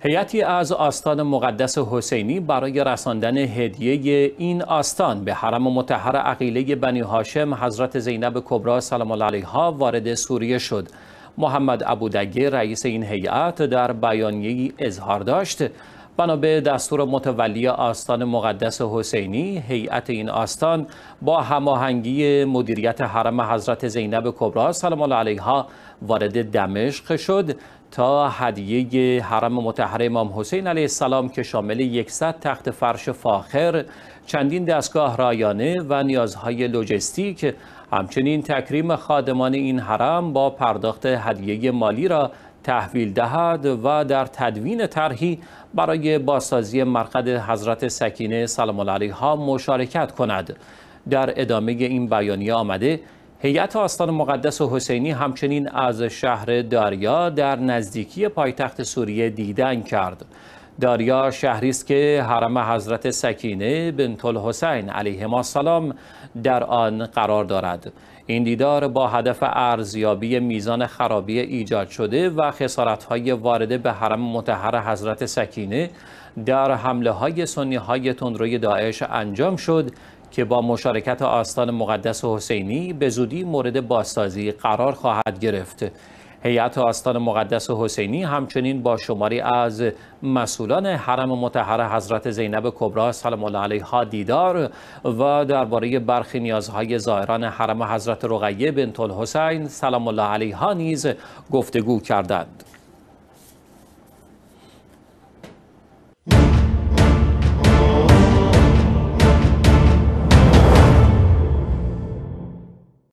هیئتی از آستان مقدس حسینی برای رساندن هدیه این آستان به حرم مطهر عقیله بنی هاشم حضرت زینب کبرا سلام الله علیها وارد سوریه شد. محمد ابودگه رئیس این هیئت در بیانیه‌ای اظهار داشت بنا به دستور متولی آستان مقدس حسینی هیئت این آستان با هماهنگی مدیریت حرم حضرت زینب کبرا سلام الله علیها وارد دمشق شد تا هدیه حرم مطهر امام حسین علیه السلام که شامل 100 تخت فرش فاخر چندین دستگاه رایانه و نیازهای لوجستیک همچنین تکریم خادمان این حرم با پرداخت هدیه مالی را تحویل دهد و در تدوین طرحی برای بازسازی مرقد حضرت سکینه سلام الله علیها مشارکت کند. در ادامه این بیانیه آمده هیئت آستان مقدس و حسینی همچنین از شهر داریا در نزدیکی پایتخت سوریه دیدن کرد. داریا شهری است که حرم حضرت سکینه بنت الحسین علیه السلام در آن قرار دارد این دیدار با هدف ارزیابی میزان خرابی ایجاد شده و خسارت‌های وارده به حرم مطهر حضرت سکینه در حمله های سنی های تندروی داعش انجام شد که با مشارکت آستان مقدس حسینی به زودی مورد بازسازی قرار خواهد گرفت. هیئت آستان مقدس حسینی همچنین با شماری از مسئولان حرم مطهر حضرت زینب کبرا سلام الله علیها دیدار و درباره برخی نیازهای زائران حرم حضرت رقیه بنت الحسین سلام الله علیها نیز گفتگو کردند.